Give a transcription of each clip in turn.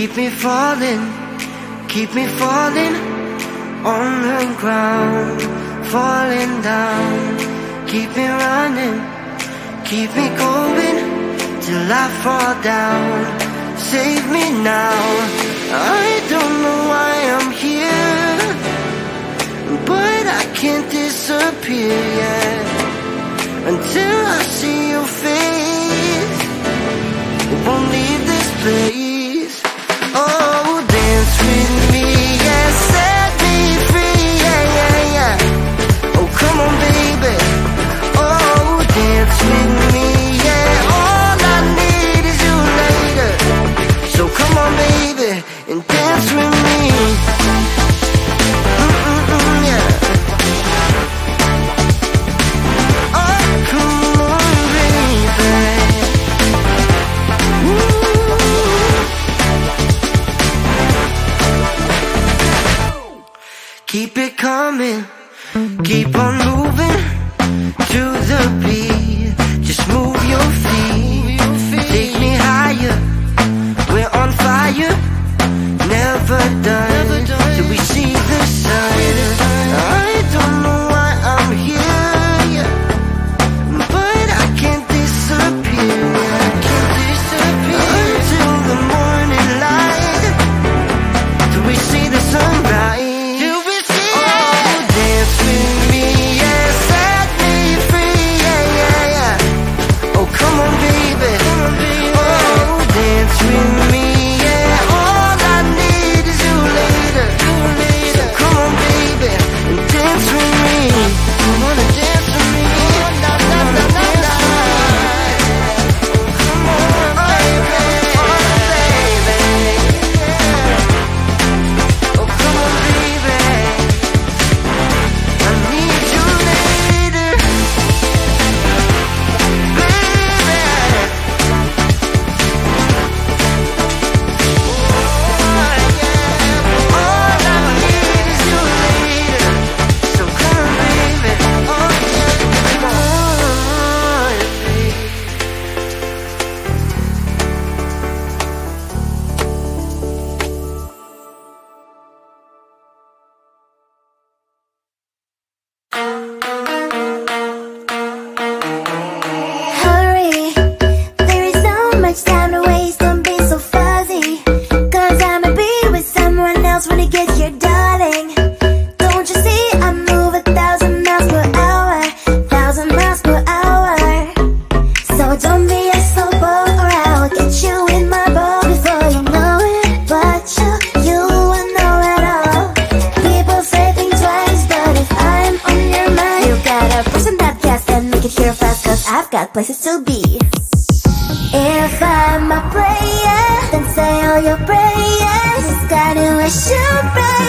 Keep me falling, keep me falling on the ground, falling down. Keep me running, keep me going till I fall down. Save me now. I don't know why I'm here, but I can't disappear yet until I see your face. Won't leave this place. Oh. Got places to be. If I'm a prayer, then say all your prayers. God, gotta wish you pray.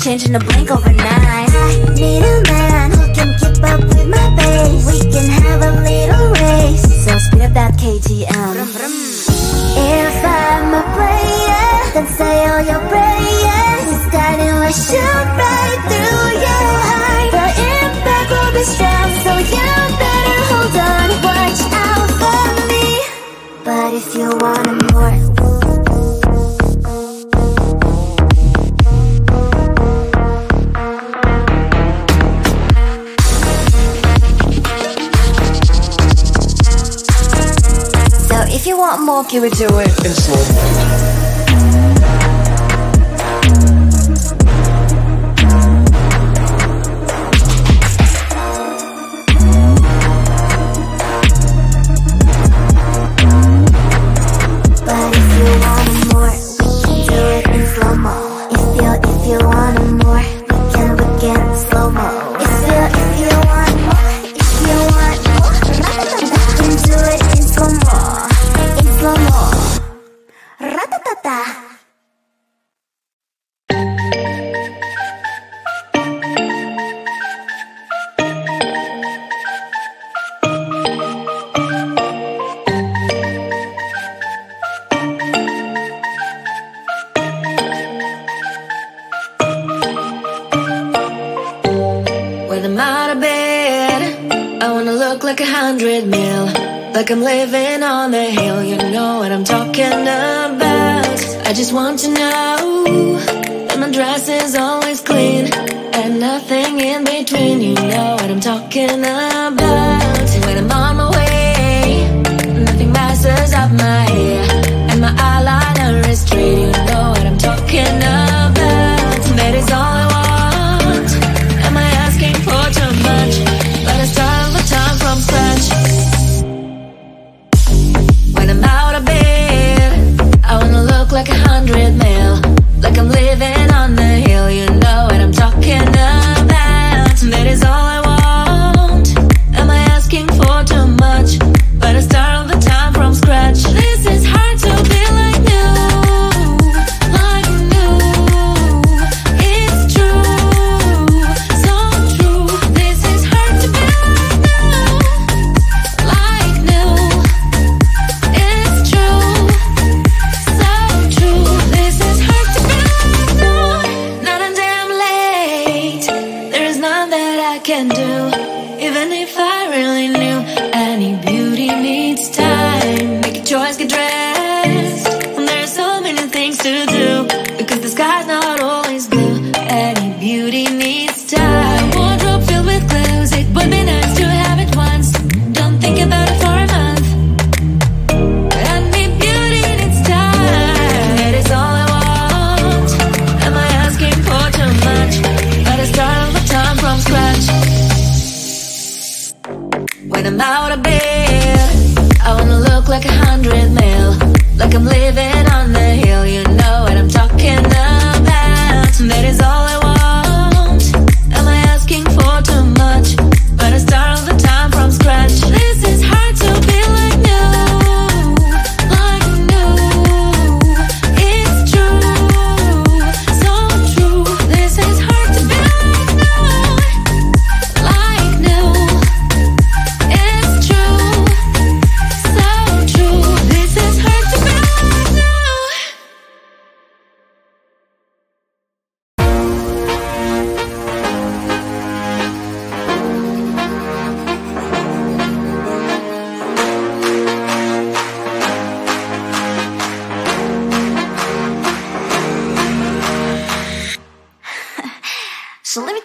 change in a blink overnight. I need a man who can keep up with my pace. We can have a little race. So speed up that KTM. If I'm a player Then say all your prayers. This guiding will shoot right through your heart. The impact will be strong So you better hold on. Watch out for me. But if you want more monkey would do it in slow motion. Living on the hill, you know what I'm talking about. I just want to know that my dress is always clean and nothing in between. You know what I'm talking about. When I'm on my way, nothing messes up my hair and my eyeliner is straight. You know what I'm talking about.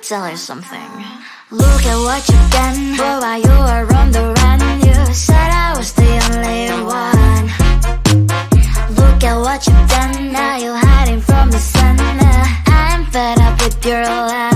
tell you something. Look at what you've done, boy, while you were on the run. You said I was the only one. Look at what you've done, now you're hiding from the sun. I'm fed up with your lies.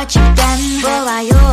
what you done, boy, you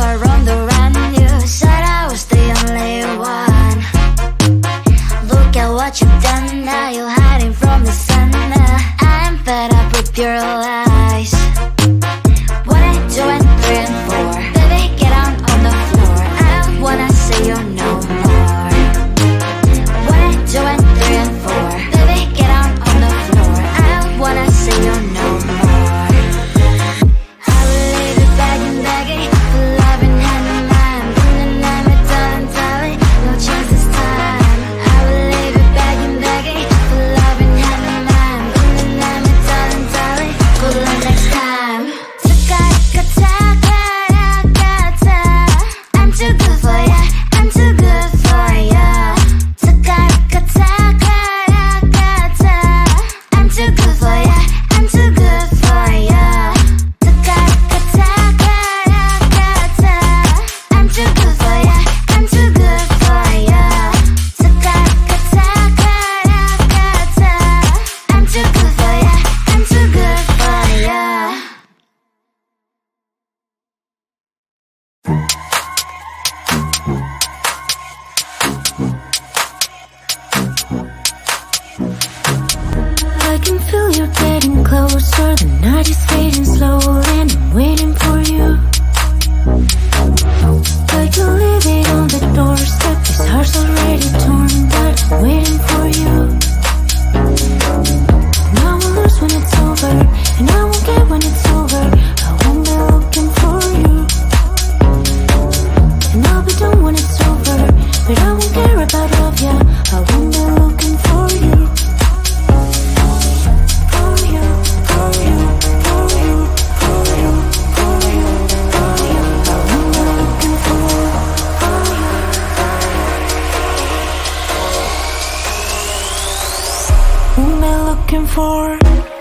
for.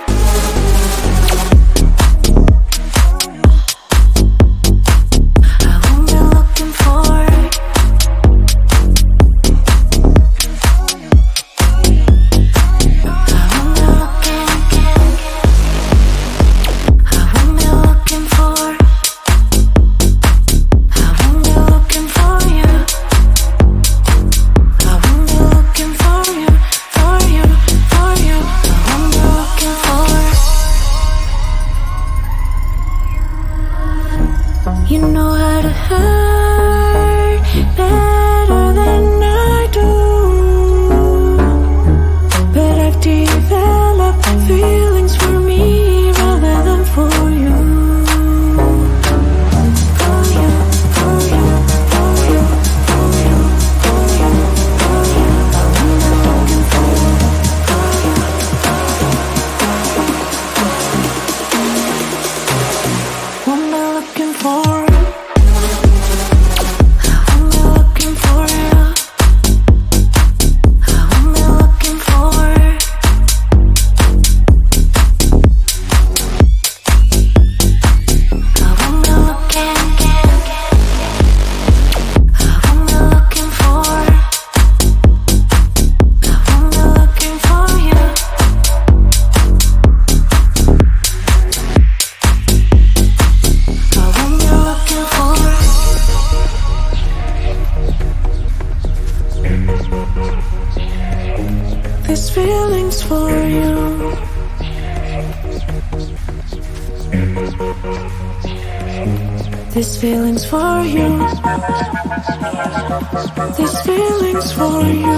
for you.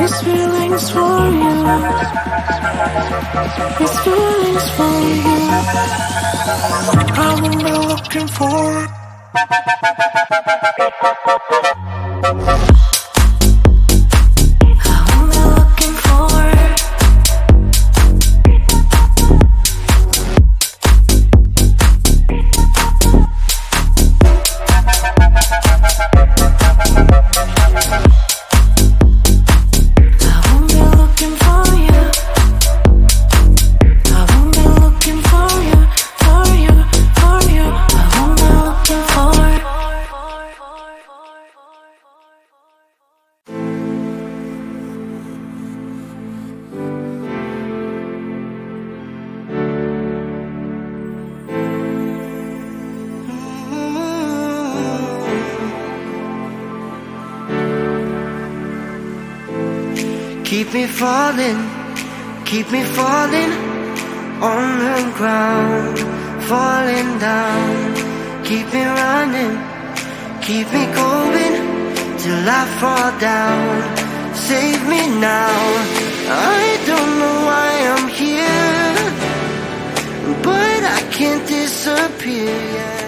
This feeling's for you. This feeling's for you. I'm been looking for. Keep me falling, keep me falling on the ground, falling down. Keep me running, keep me going till I fall down. Save me now. I don't know why I'm here, but I can't disappear.